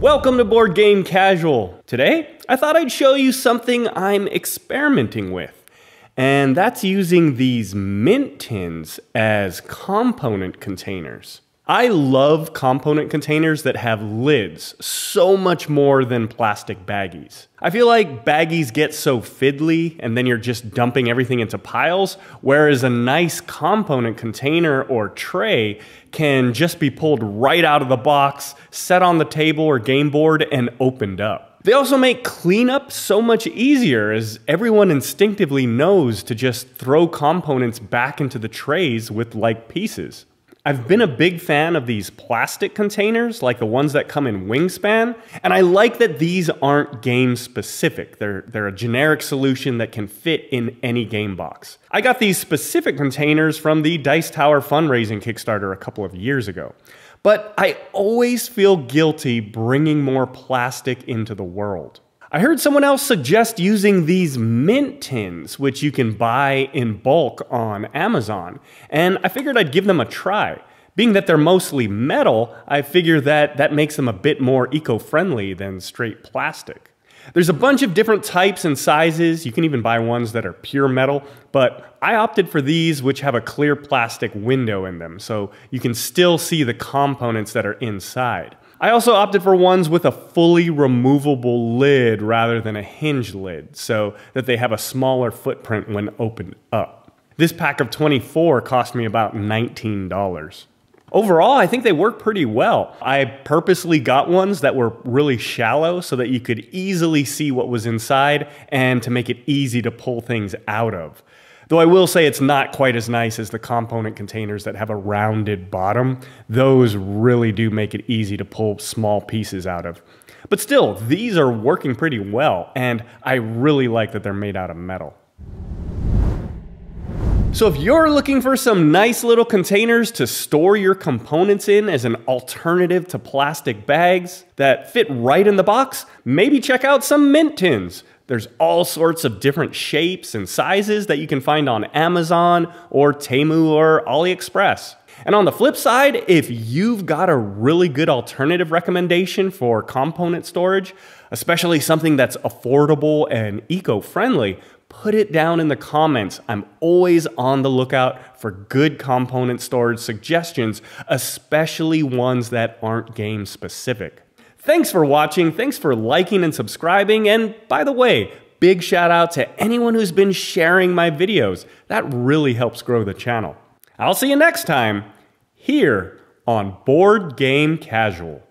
Welcome to Board Game Casual. Today, I thought I'd show you something I'm experimenting with, and that's using these mint tins as component containers. I love component containers that have lids so much more than plastic baggies. I feel like baggies get so fiddly and then you're just dumping everything into piles, whereas a nice component container or tray can just be pulled right out of the box, set on the table or game board, and opened up. They also make cleanup so much easier as everyone instinctively knows to just throw components back into the trays with like pieces. I've been a big fan of these plastic containers, like the ones that come in Wingspan, and I like that these aren't game specific. They're, they're a generic solution that can fit in any game box. I got these specific containers from the Dice Tower fundraising Kickstarter a couple of years ago. But I always feel guilty bringing more plastic into the world. I heard someone else suggest using these mint tins, which you can buy in bulk on Amazon, and I figured I'd give them a try. Being that they're mostly metal, I figure that that makes them a bit more eco-friendly than straight plastic. There's a bunch of different types and sizes. You can even buy ones that are pure metal, but I opted for these which have a clear plastic window in them, so you can still see the components that are inside. I also opted for ones with a fully removable lid rather than a hinge lid so that they have a smaller footprint when opened up. This pack of 24 cost me about $19. Overall, I think they work pretty well. I purposely got ones that were really shallow so that you could easily see what was inside and to make it easy to pull things out of. Though I will say it's not quite as nice as the component containers that have a rounded bottom. Those really do make it easy to pull small pieces out of. But still, these are working pretty well, and I really like that they're made out of metal. So if you're looking for some nice little containers to store your components in as an alternative to plastic bags that fit right in the box, maybe check out some mint tins. There's all sorts of different shapes and sizes that you can find on Amazon or Temu or AliExpress. And on the flip side, if you've got a really good alternative recommendation for component storage, especially something that's affordable and eco friendly, put it down in the comments. I'm always on the lookout for good component storage suggestions, especially ones that aren't game specific. Thanks for watching, thanks for liking and subscribing, and by the way, big shout out to anyone who's been sharing my videos. That really helps grow the channel. I'll see you next time here on Board Game Casual.